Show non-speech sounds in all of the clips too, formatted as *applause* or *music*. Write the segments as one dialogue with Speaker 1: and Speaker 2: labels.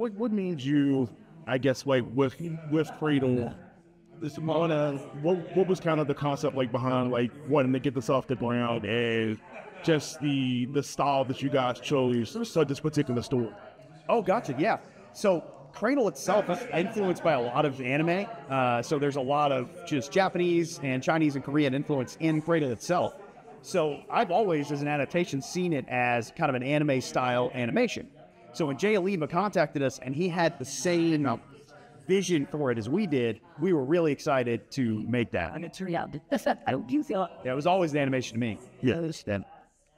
Speaker 1: what what made you, I guess, like with with Cradle, this wanna what what was kind of the concept like behind like wanting to get this off the ground and just the the style that you guys chose for this particular story.
Speaker 2: Oh, gotcha. Yeah. So Cradle itself is influenced by a lot of anime. Uh, so there's a lot of just Japanese and Chinese and Korean influence in Cradle itself. So I've always, as an adaptation, seen it as kind of an anime style animation. So when Jay Oliva contacted us and he had the same vision for it as we did, we were really excited to make that.
Speaker 3: And it turned out, *laughs* I don't think so.
Speaker 2: Yeah, it was always the animation to me.
Speaker 1: Yeah.
Speaker 2: Then.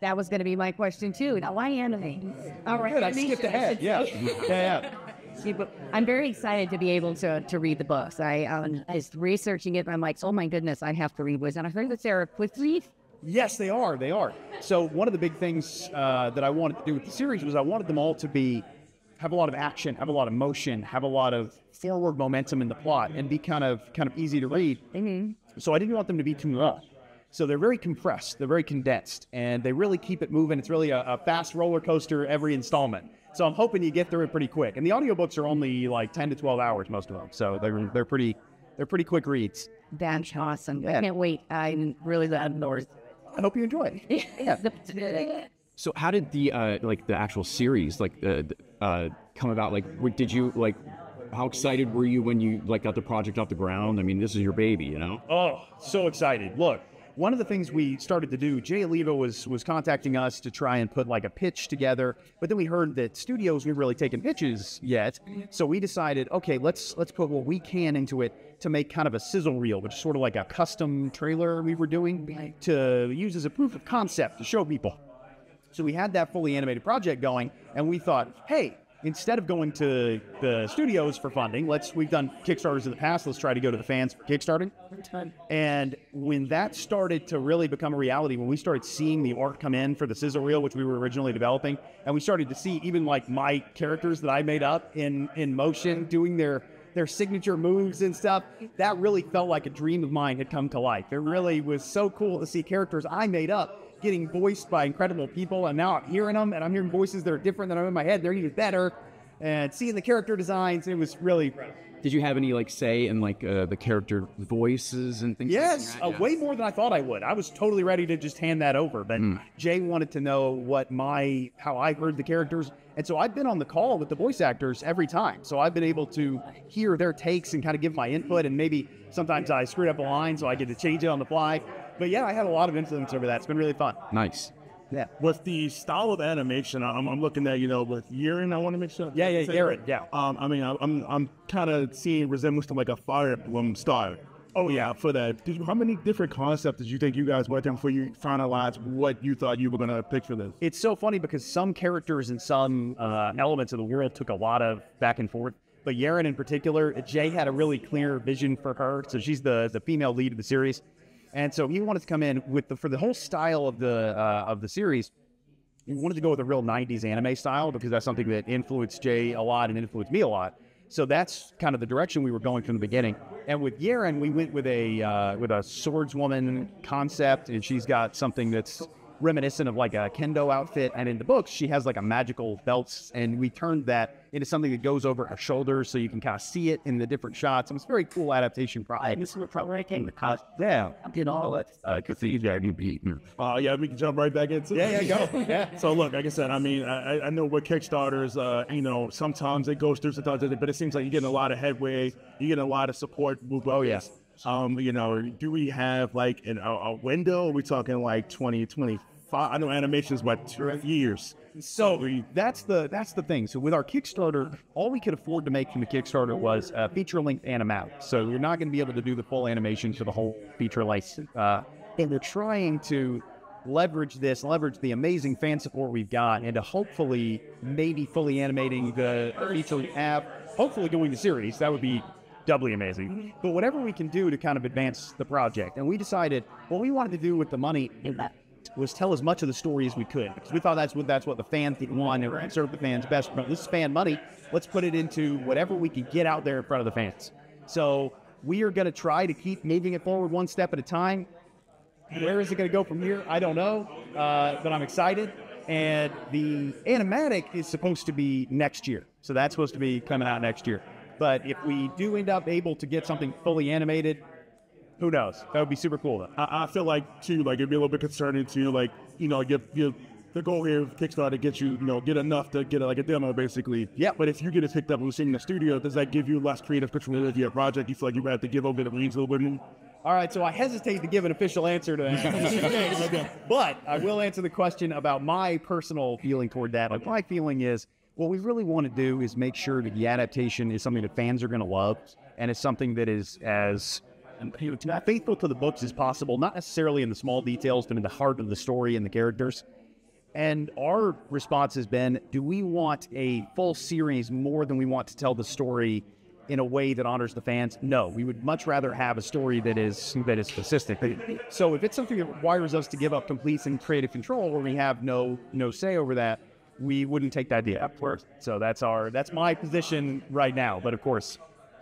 Speaker 3: That was going to be my question too. Now, why anime? All right,
Speaker 2: Good, I skipped ahead. Yeah. yeah, yeah.
Speaker 3: I'm very excited to be able to to read the books. I um, was researching it. And I'm like, oh my goodness, I have to read this. And I heard that they're quick read.
Speaker 2: Yes, they are. They are. So one of the big things uh, that I wanted to do with the series was I wanted them all to be have a lot of action, have a lot of motion, have a lot of forward momentum in the plot, and be kind of kind of easy to read.
Speaker 3: Mm-hmm.
Speaker 2: So I didn't want them to be too rough. So they're very compressed, they're very condensed, and they really keep it moving. It's really a, a fast roller coaster every installment. So I'm hoping you get through it pretty quick. And the audiobooks are only like 10 to 12 hours, most of them. So they're they're pretty they're pretty quick reads.
Speaker 3: That's awesome.
Speaker 2: Yeah.
Speaker 3: I can't wait. I'm really glad north.
Speaker 2: I hope you enjoy. *laughs*
Speaker 3: Yeah.
Speaker 4: So how did the uh, like the actual series like uh, uh, come about? Like, did you like? How excited were you when you like got the project off the ground? I mean, this is your baby, you know.
Speaker 2: Oh, so excited. Look, one of the things we started to do, Jay Oliva was was contacting us to try and put like a pitch together, but then we heard that studios weren't really taking pitches yet. So we decided, okay, let's let's put what we can into it to make kind of a sizzle reel, which is sort of like a custom trailer we were doing to use as a proof of concept to show people. So we had that fully animated project going, and we thought, hey, instead of going to the studios for funding, let's we've done Kickstarters in the past. Let's try to go to the fans for Kickstarting. And when that started to really become a reality, when we started seeing the art come in for the sizzle reel, which we were originally developing, and we started to see even like my characters that I made up in in motion doing their their signature moves and stuff, that really felt like a dream of mine had come to life. It really was so cool to see characters I made up getting voiced by incredible people, and now I'm hearing them, and I'm hearing voices that are different than I'm in my head. They're even better, and seeing the character designs, it was really
Speaker 4: Did you have any like say in like uh, the character voices and things?
Speaker 2: Yes,
Speaker 4: like that?
Speaker 2: uh,
Speaker 4: Yeah.
Speaker 2: way more than I thought I would. I was totally ready to just hand that over, but Jay wanted to know what my how I heard the characters, and so I've been on the call with the voice actors every time. So I've been able to hear their takes and kind of give my input, and maybe sometimes I screwed up a line, so I get to change it on the fly. But yeah, I had a lot of influence over that. It's been really fun.
Speaker 4: Nice.
Speaker 2: Yeah.
Speaker 1: With the style of animation, I'm, I'm looking at you know with Yerin. I want to make sure.
Speaker 2: Yeah, yeah,
Speaker 1: Say-
Speaker 2: yeah.
Speaker 1: Um, I mean, I'm I'm, I'm kind of seeing resemblance to like a Fire Emblem style. Oh yeah, for that. Did you, how many different concepts did you think you guys worked on before you finalized what you thought you were gonna pick for this?
Speaker 2: it's so funny because some characters and some uh, elements of the world took a lot of back and forth. But Yerin in particular, Jay had a really clear vision for her. So she's the the female lead of the series, and so he wanted to come in with the for the whole style of the uh, of the series. He wanted to go with a real '90s anime style because that's something that influenced Jay a lot and influenced me a lot. So that's kind of the direction we were going from the beginning. And with Yerin, we went with a uh, with a swordswoman concept, and she's got something that's reminiscent of like a kendo outfit. And in the books, she has like a magical belt, and we turned that into something that goes over our shoulders, so you can kind of see it in the different shots. It was a very cool adaptation project.
Speaker 3: This is probably the cost.
Speaker 2: Yeah,
Speaker 3: Did all it.
Speaker 1: Uh, yeah, we can jump right back into.
Speaker 2: yeah, yeah, go. *laughs* Yeah.
Speaker 1: So look, like I said, I mean, I, I- I know with Kickstarters, uh, you know, sometimes it goes through, sometimes it, but it seems like you're getting a lot of headway, you're getting a lot of support. Oh
Speaker 2: yes.
Speaker 1: Um, you know, do we have like an, a, a window? Are we talking like 20, 20, 25? I know animation's what two years.
Speaker 2: So that's the that's the thing. So with our Kickstarter, all we could afford to make from the Kickstarter was a feature length animatic. So you're not going to be able to do the full animation for the whole feature length. Uh, and we're trying to leverage this, leverage the amazing fan support we've got, and to hopefully maybe fully animating the feature have. Hopefully going to series. That would be doubly amazing. But whatever we can do to kind of advance the project. And we decided what we wanted to do with the money was tell as much of the story as we could because we thought that's what that's what the fans want and serve the fans best. But this is fan money. Let's put it into whatever we can get out there in front of the fans. So we are going to try to keep moving it forward one step at a time. Where is it going to go from here? I don't know, uh, but I'm excited. And the animatic is supposed to be next year. So that's supposed to be coming out next year. But if we do end up able to get something fully animated, who knows? That would be super cool though.
Speaker 1: I, I feel like too, like it'd be a little bit concerning to like, you know, get you the goal here with Kickstarter get you, you know, get enough to get a, like a demo basically.
Speaker 2: Yeah.
Speaker 1: But if you get it picked up and seen in the studio, does that give you less creative control of your project? You feel like you have to give over the reins a little bit more?
Speaker 2: All right, so I hesitate to give an official answer to that. *laughs* *laughs* but I will answer the question about my personal feeling toward that. Like, my feeling is what we really want to do is make sure that the adaptation is something that fans are going to love and it's something that is as you know, faithful to the books as possible, not necessarily in the small details, but in the heart of the story and the characters. And our response has been do we want a full series more than we want to tell the story in a way that honors the fans? No, we would much rather have a story that is that is consistent. So if it's something that requires us to give up complete and creative control where we have no no say over that, we wouldn't take that deal. So that's our that's my position right now. But of course,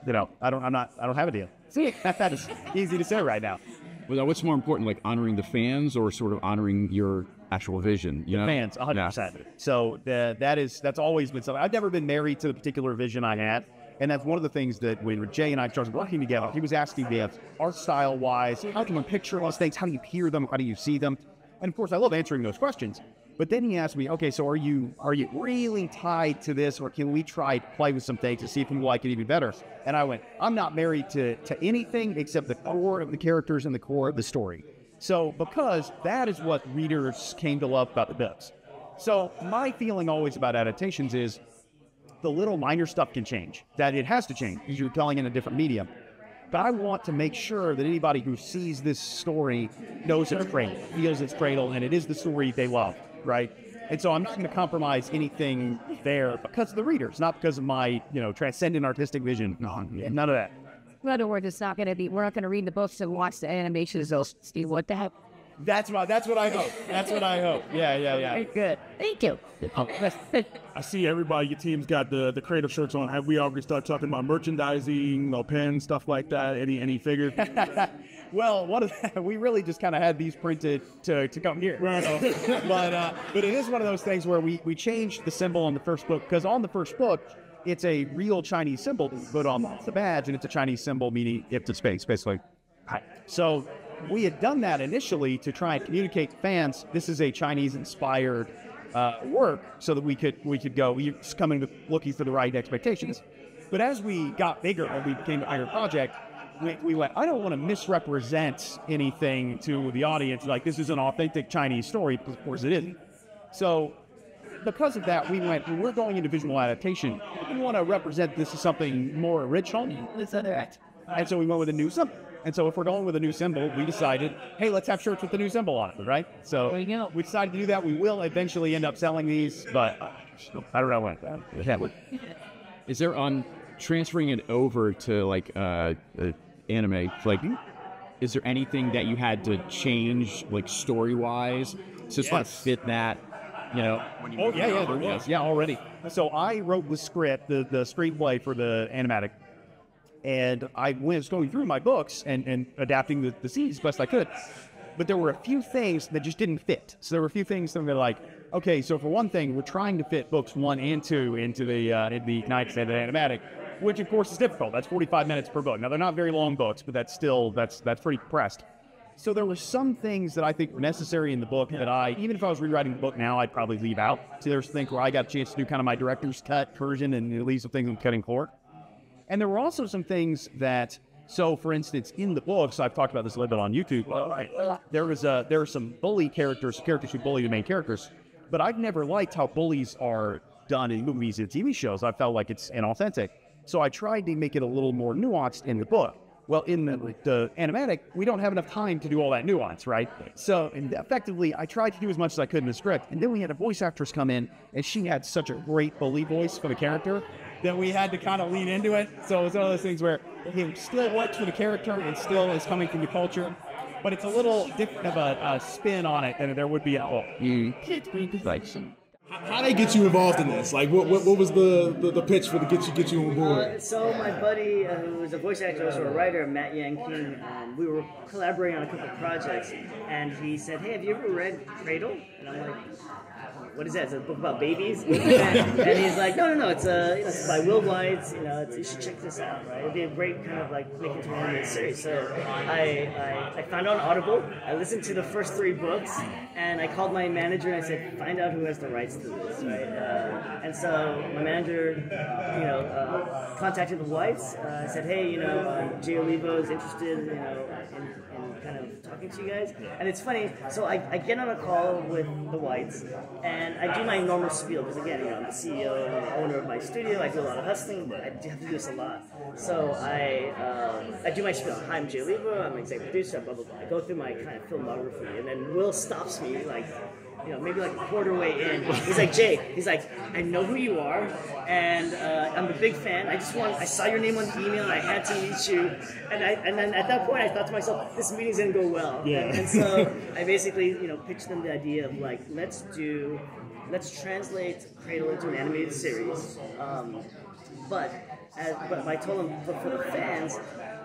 Speaker 2: you know, I don't I'm not I don't have a deal. *laughs* See, that is easy to say right now.
Speaker 4: Well, what's more important, like honoring the fans or sort of honoring your actual vision? You know,
Speaker 2: fans, 100.
Speaker 4: Yeah.
Speaker 2: percent So uh, that is that's always been something. I've never been married to the particular vision I had, and that's one of the things that when Jay and I started working together, he was asking me, art style wise, how do you picture those things? How do you hear them? How do you see them? And of course, I love answering those questions. But then he asked me, okay, so are you are you really tied to this, or can we try play with some things to see if we like it even better? And I went, I'm not married to to anything except the core of the characters and the core of the story. So because that is what readers came to love about the books. So my feeling always about adaptations is the little minor stuff can change. That it has to change because you're telling in a different medium. But I want to make sure that anybody who sees this story knows it's Cradle, feels it's Cradle, and it is the story they love, right? And so I'm not going to compromise anything there because of the readers, not because of my, you know, transcendent artistic vision. No, none of that.
Speaker 3: In other words, it's not going to be. We're not going to read the books and watch the animations. They'll see what the heck.
Speaker 2: That's what that's what I hope. That's what I hope. Yeah, yeah, yeah.
Speaker 3: Very good. Thank you. *laughs*
Speaker 1: I see everybody, your team's got the, the creative shirts on. Have we already started talking about merchandising, you know, pens, stuff like that? Any any figures? *laughs*
Speaker 2: Well, one of the, we really just kind of had these printed to, to come here. So, but uh, but it is one of those things where we, we changed the symbol on the first book because on the first book it's a real Chinese symbol put on the badge and it's a Chinese symbol meaning if to space basically. So we had done that initially to try and communicate to fans this is a Chinese inspired uh, work so that we could we could go we just coming with looking for the right expectations. But as we got bigger and we became a bigger project, we, we went, I don't want to misrepresent anything to the audience. Like, this is an authentic Chinese story, of course it isn't. So, because of that, we went, we're going into visual adaptation. We want to represent this as something more original. And so we went with a new symbol. And so if we're going with a new symbol, we decided, hey, let's have shirts with the new symbol on it, right? So
Speaker 3: There you go.
Speaker 2: we decided to do that. We will eventually end up selling these, but uh, I don't know when. *laughs*
Speaker 4: Is there on transferring it over to like uh, uh anime? Like, is there anything that you had to change, like story wise, to sort of fit that? You know.
Speaker 2: Oh yeah, yeah, there was. Yeah, already. So I wrote the script, the, the screenplay for the animatic, and I was going through my books and, and adapting the, the scenes as best I could. But there were a few things that just didn't fit. So there were a few things that were like, okay, so for one thing, we're trying to fit books one and two into the uh, in the Knights and the animatic, which of course is difficult. That's 45 minutes per book. Now they're not very long books, but that's still that's that's pretty compressed. So there were some things that I think were necessary in the book that I, even if I was rewriting the book now, I'd probably leave out. So there's things where I got a chance to do kind of my director's cut version and leave some things I'm cutting for. And there were also some things that, so for instance, in the books, I've talked about this a little bit on YouTube. There was a there are some bully characters, characters who bully the main characters, but I've never liked how bullies are done in movies and TV shows. I felt like it's inauthentic, so I tried to make it a little more nuanced in the book. Well, in the, the animatic, we don't have enough time to do all that nuance, right? So, and effectively, I tried to do as much as I could in the script. And then we had a voice actress come in, and she had such a great bully voice for the character that we had to kind of lean into it. So it's one of those things where it still works for the character and still is coming from the culture, but it's a little different of a, a spin on it than there would be at all.
Speaker 5: How they get you involved in this? Like, what what, what was the, the, the pitch for to get you get you on board?
Speaker 6: Uh, so my buddy, uh, who was a voice actor, also a writer, Matt Yang King, um, we were collaborating on a couple projects, and he said, "Hey, have you ever read Cradle?" And I'm like, what is that? It's a book about babies. and, *laughs* and he's like, no, no, no. It's a, you know, it's by Will White. You know, it's, you should check this out, right? It'd be a great kind of like making to animated series. So I, I, I found on Audible. I listened to the first three books, and I called my manager and I said, find out who has the rights to this, right? Uh, and so my manager, you know, uh, contacted the Whites. Uh, said, hey, you know, uh, Jay Oliva is interested, you know, in kind of talking to you guys. And it's funny. So I, I get on a call with the Whites, and I do my normal spiel because again, you know, I'm the CEO and the owner of my studio. I do a lot of hustling, but I have to do this a lot. So I um, I do my spiel. Hi, I'm Jay Oliva. I'm executive producer. Blah blah blah. I go through my kind of filmography, and then Will stops me like you know, maybe like a quarter way in. He's like, Jay, he's like, I know who you are, and uh, I'm a big fan. I just want, I saw your name on the email, and I had to meet you. And I, and then at that point, I thought to myself, this meeting's gonna go well.
Speaker 1: Yeah.
Speaker 6: And, and so I basically, you know, pitched them the idea of like, let's do, let's translate Cradle into an animated series. Um, but, as, but I told them, but for the fans,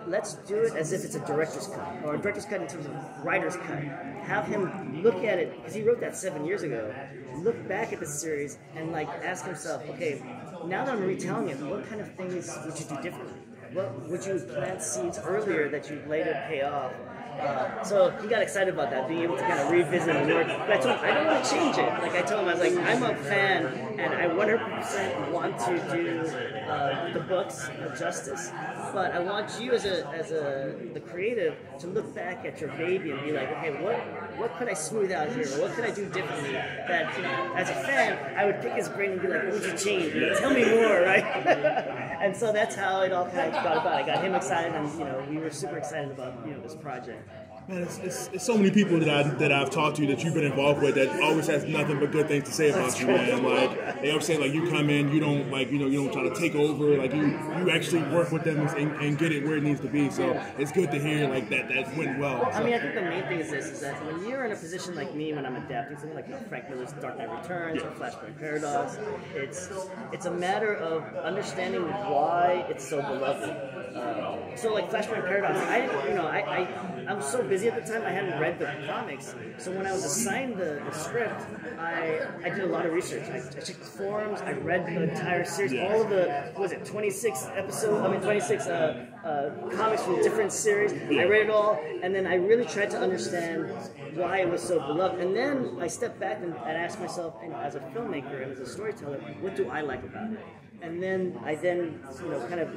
Speaker 6: let's do it as if it's a director's cut or a director's cut in terms of writer's cut. Have him look at it because he wrote that seven years ago. Look back at the series and like ask himself, okay, now that I'm retelling it, what kind of things would you do differently? What would you plant seeds earlier that you later pay off? Uh, so he got excited about that, being able to kind of revisit and work. But I told him I don't want to change it. Like I told him, I was like, I'm a fan, and I 100% want to do uh, the books of justice. But I want you as a as a the creative to look back at your baby and be like, okay, what what could I smooth out here? What could I do differently? That as a fan, I would pick his brain and be like, what would you change? Tell me more, right? *laughs* and so that's how it all kind of got about. I got him excited, and you know, we were super excited about you know this project.
Speaker 5: Man, it's, it's, it's so many people that I that I've talked to that you've been involved with that always has nothing but good things to say about you, man. Like they always say, like you come in, you don't like you know you don't try to take over, like you you actually work with them and, and get it where it needs to be. So it's good to hear like that that went well.
Speaker 6: I mean, I think the main thing is this: is that when you're in a position like me, when I'm adapting something like you know, Frank Miller's Dark Knight Returns or Flashpoint Paradox, it's it's a matter of understanding why it's so beloved. Uh, so like Flashpoint Paradox, I you know I, I I was so busy at the time I hadn't read the comics. So when I was assigned the, the script, I I did a lot of research. I, I checked forums. I read the entire series, all of the was it 26 episodes? I mean 26 uh, uh, comics from different series. I read it all, and then I really tried to understand why it was so beloved. And then I stepped back and, and asked myself, and as a filmmaker and as a storyteller, what do I like about it? and then I then you know kind of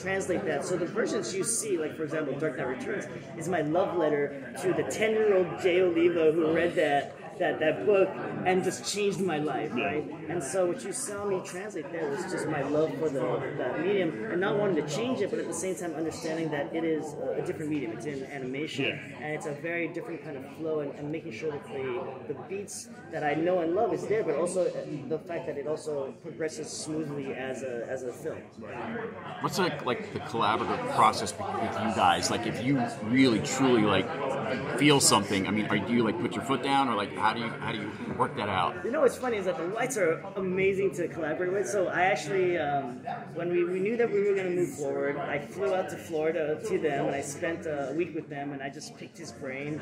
Speaker 6: translate that. So the versions you see, like for example, Dark Knight Returns, is my love letter to the ten-year-old Jay Oliva who read that that, that book and just changed my life, right? And so what you saw me translate there was just my love for the, the medium and not wanting to change it, but at the same time understanding that it is a different medium. It's in animation and it's a very different kind of flow and, and making sure that the, the beats that I know and love is there, but also the fact that it also progresses smoothly as a, as a film.
Speaker 4: What's like like the collaborative process with you guys? Like, if you really truly like feel something, I mean, are do you like put your foot down, or like how do you how do you work that out?
Speaker 6: You know what's funny is that the Whites are amazing to collaborate with. So I actually, um, when we, we knew that we were going to move forward, I flew out to Florida to them and I spent a week with them and I just picked his brain.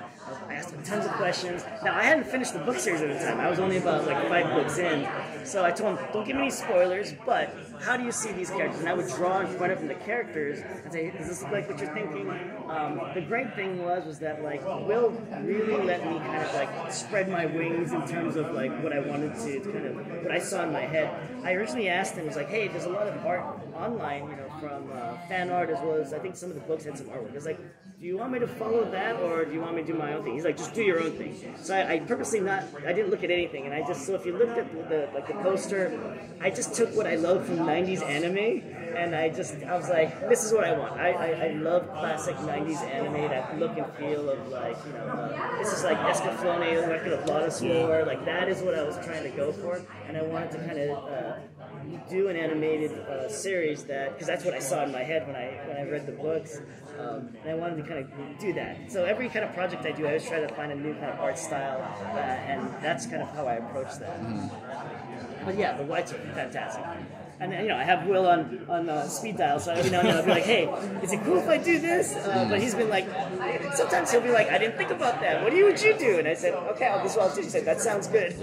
Speaker 6: I asked him tons of questions. Now I hadn't finished the book series at the time. I was only about like five books in. So I told him, don't give me any spoilers, but how do you see these characters? And I would draw in front of him the characters and say, does this look like what you're thinking? Um, the great thing was was that like Will really let me kind of like spread my wings in terms of like what I wanted to kind of what I saw in my head. I originally asked him, was like, hey, there's a lot of art online, you know, from uh, fan art as well as I think some of the books had some artwork. It's like, do you want me to follow that or do you want me to do my own thing? He's like, just do your own thing. So I, I purposely not, I didn't look at anything, and I just so if you looked at the, the like the poster, I just took what I love from '90s anime, and I just I was like, this is what I want. I I, I love classic '90s anime, that look and feel of like you know, uh, this is like Escaflowne, Record of Lodoss War, like that is what I was trying to go for, and I wanted to kind of. Uh, do an animated uh, series that because that's what I saw in my head when I when I read the books, um, and I wanted to kind of do that. So every kind of project I do, I always try to find a new kind of art style, uh, and that's kind of how I approach that. But yeah, the whites are fantastic. And you know, I have Will on on uh, speed dial, so every now and then I'll be like, "Hey, is it cool if I do this?" Uh, but he's been like, sometimes he'll be like, "I didn't think about that. What do you would you do?" And I said, "Okay, I'll is what I'll do." He said, "That sounds good."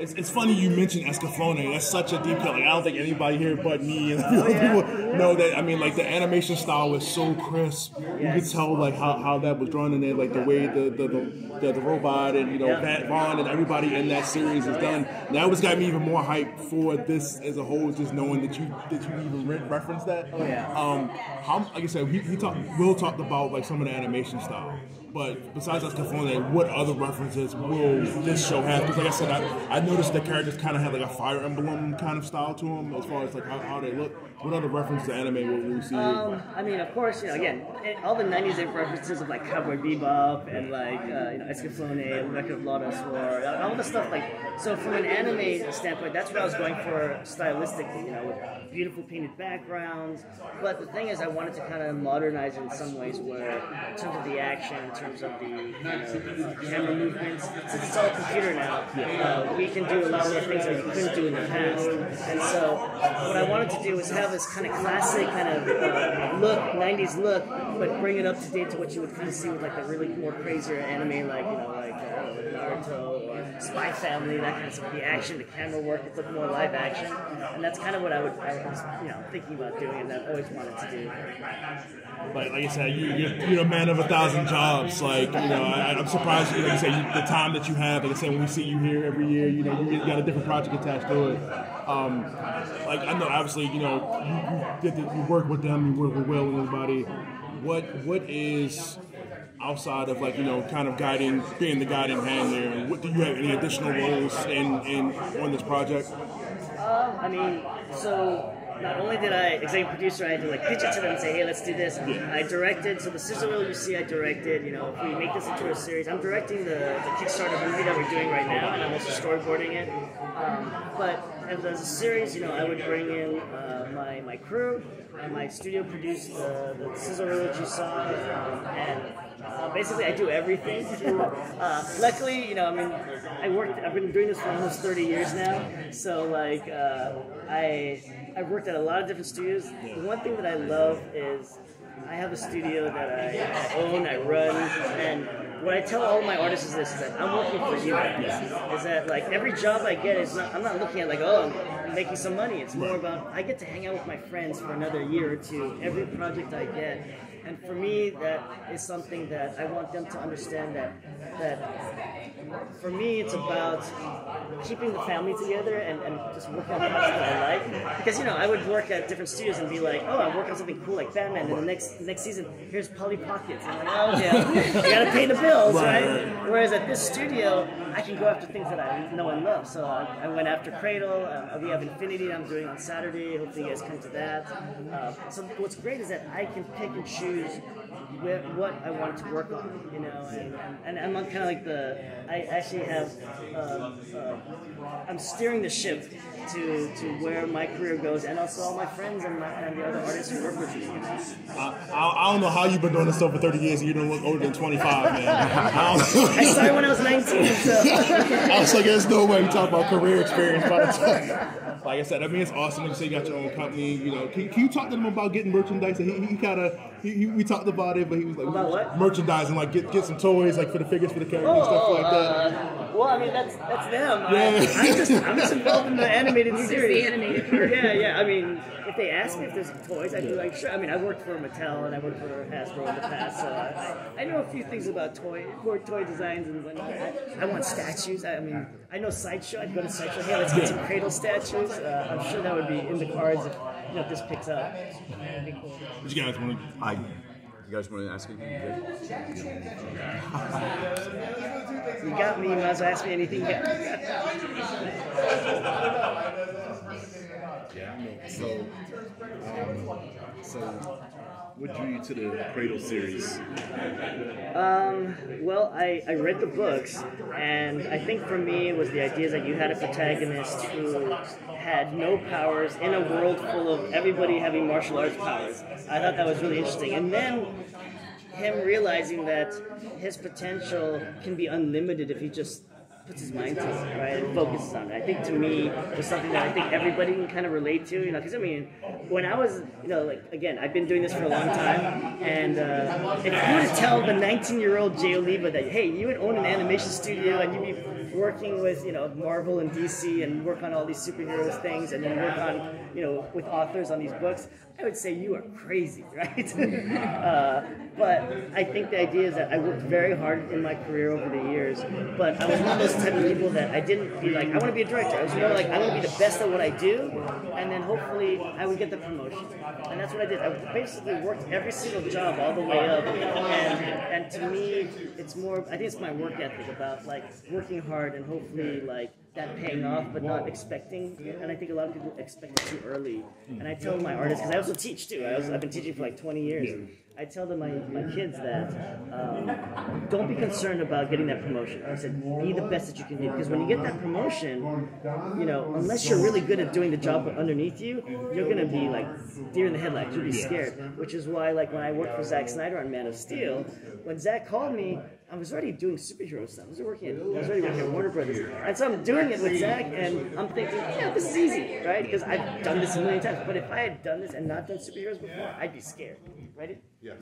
Speaker 5: It's, it's funny you mentioned Escaflowne. That's such a deep cut. Like I don't think anybody here but me and *laughs*
Speaker 6: Oh, yeah.
Speaker 5: people know that. I mean, like the animation style was so crisp. You could tell like how, how that was drawn in there, like the way the the, the, the, the robot and you know. Pat Vaughn and everybody in that series is done. That was got me even more hyped for this as a whole, just knowing that you that you even re- referenced that.
Speaker 6: Oh, yeah.
Speaker 5: Um, how like I said, he, he talked. Will talked about like some of the animation style. But besides Escaflowne, what other references will this show have? Because like I said, I, I noticed the characters kind of had like a fire emblem kind of style to them as far as like how, how they look. What other references to anime will we see?
Speaker 6: Um, I mean, of course, you know, again, all the '90s they have references of like Cowboy Bebop and like uh, you know Escaflowne, Record of Lodoss War, all the stuff like. So from an anime standpoint, that's what I was going for stylistically, you know, with beautiful painted backgrounds. But the thing is, I wanted to kind of modernize it in some ways, where in terms of the action, in terms of the you know, uh, camera movements, since it's all computer now, uh, we can do a lot of the things that we couldn't do in the past. And so, what I wanted to do was have this kind of classic kind of uh, look, 90s look, but bring it up to date to what you would kind of see with like a really more crazier anime, like you know, like uh, Naruto or Spy Family, that kind of stuff. The action, the camera work, it looked more live action, and that's kind of what I would, I was, you know, thinking about doing, and I've always wanted to do.
Speaker 5: like, like I said, you, you're, a man of a thousand jobs. Like, you know, I, I'm surprised, you know, like I say, the time that you have. Like I said, when we see you here every year, you know, you got a different project attached to it. Um, like, I know, obviously, you know, you, you, the, you work with them, you work with Will and everybody. What What is outside of like you know kind of guiding being the guiding hand there what do you have any additional roles in, in on this project
Speaker 6: Uh, I mean, so not only did I executive producer, I had to like pitch it to them and say, hey, let's do this. I directed, so the Sizzle Reel you see, I directed. You know, if we make this into a series, I'm directing the, the Kickstarter movie that we're doing right now, and I'm also storyboarding it. Um, but as a series, you know, I would bring in uh, my my crew, and my studio produced the, the Sizzle Reel that you saw, um, and uh, basically, I do everything. *laughs* uh, luckily, you know, I mean, I worked. I've been doing this for almost 30 years now. So, like, uh, I I've worked at a lot of different studios. The one thing that I love is I have a studio that I, I own, I run, and what I tell all my artists is this: is that I'm working for you. Is that like every job I get is not? I'm not looking at like, oh, I'm making some money. It's more about I get to hang out with my friends for another year or two. Every project I get. And for me, that is something that I want them to understand that that for me, it's about keeping the family together and, and just working on projects that I like. Because you know, I would work at different studios and be like, oh, I'm working on something cool like Batman, and the next next season, here's Polly Pockets. And I'm like, oh yeah, *laughs* you gotta pay the bills, right? Whereas at this studio, I can go after things that I know and love. So I, I went after Cradle. Um, we have Infinity. I'm doing on Saturday. Hopefully, you guys come to that. Uh, so what's great is that I can pick and choose where, what I wanted to work on, you know, and, and, and I'm kind of like the, I actually have, uh, uh, I'm steering the ship to, to where my career goes, and also all my friends and, my, and the other artists who work with me. You know?
Speaker 5: I, I, I don't know how you've been doing this stuff for 30 years and you don't look older than 25 man I, *laughs* don't,
Speaker 6: I started when I was 19, so. *laughs*
Speaker 5: I was like there's no way you talk about career experience by the time like I said, I mean, it's awesome that you say you got your own company. You know, can, can you talk to them about getting merchandise? He, he kind of, we talked about it, but he was like, merchandising, like get get some toys, like for the figures for the characters and stuff like that.
Speaker 6: Uh, well, I mean, that's that's them.
Speaker 5: Yeah.
Speaker 6: I, I'm just I'm just involved in the animated
Speaker 3: He's just
Speaker 6: series.
Speaker 3: the animated part.
Speaker 6: yeah, yeah. I mean, if they ask me if there's toys, I'd be like, sure. I mean, I worked for Mattel and I worked for Hasbro in the past, so I, I know a few things about toy toy, toy designs and whatnot. I, I want statues. I, I mean, I know Sideshow. I'd go to Sideshow. Hey, let's get some Cradle statues. Uh, I'm sure that would be in the cards if you know if this picks up. That'd be cool.
Speaker 5: What you guys want to?
Speaker 4: I, you guys want to ask anything? Good?
Speaker 6: You got me. You might as well ask me anything. *laughs* *laughs*
Speaker 7: So, um, so what drew you to the Cradle series?
Speaker 6: Um, Well, I, I read the books, and I think for me it was the idea that you had a protagonist who had no powers in a world full of everybody having martial arts powers. I thought that was really interesting. And then him realizing that his potential can be unlimited if he just puts his mind to right, and focuses on it. I think to me was something that I think everybody can kind of relate to, you know, because I mean, when I was, you know, like again, I've been doing this for a long time, and uh, if you were to tell the 19-year-old Jay Oliva that, hey, you would own an animation studio and you'd be working with, you know, Marvel and DC and work on all these superheroes things, and then work on, you know, with authors on these books, I would say you are crazy, *laughs* right? uh, but I think the idea is that I worked very hard in my career over the years, but I was one of those type of people that I didn't be like, I want to be a director. I was, know, like, I want to be the best at what I do, and then hopefully I would get the promotion. And that's what I did. I basically worked every single job all the way up, and, and to me, it's more, I think it's my work ethic about, like, working hard and hopefully, like, that paying off, but not expecting. And I think a lot of people expect it too early. And I tell my artists, because I also teach too. I also, I've been teaching for like 20 years. I tell them my, my kids that um, don't be concerned about getting that promotion. I said be the best that you can be because when you get that promotion, you know, unless you're really good at doing the job underneath you, you're gonna be like deer in the headlights. You'll be scared. Which is why, like when I worked for Zack Snyder on Man of Steel, when Zack called me, I was already doing superhero stuff. I was working. At, I was already working at Warner Brothers, and so I'm doing it with Zack, and I'm thinking, yeah, this is easy, right? Because I've done this a million times. But if I had done this and not done superheroes before, I'd be scared. Ready?
Speaker 7: Yeah.